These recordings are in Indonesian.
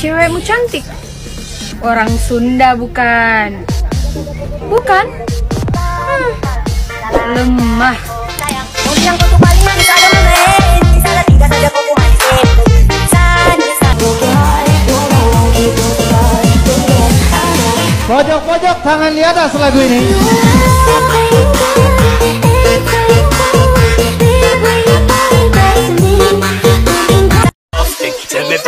Cewekmu cantik. Orang Sunda bukan? Bukan? Hmm, lemah. Pojok-pojok tangan di atas lagu ini.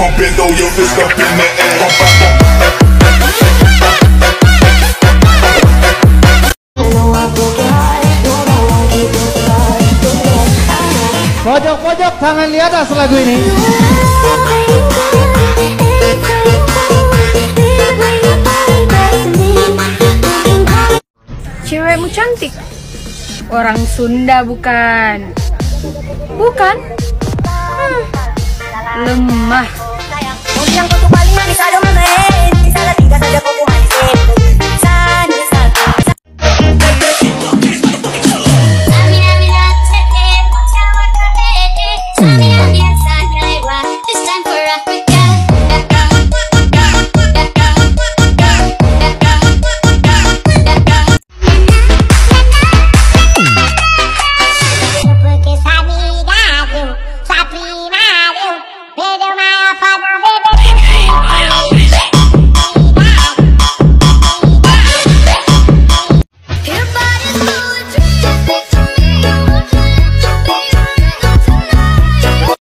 the pumping, throw your fist up in the air. Pojok-pojok tangan di atas lagu ini. Cewekmu cantik. Orang Sunda bukan? Bukan? Hmm, lemah.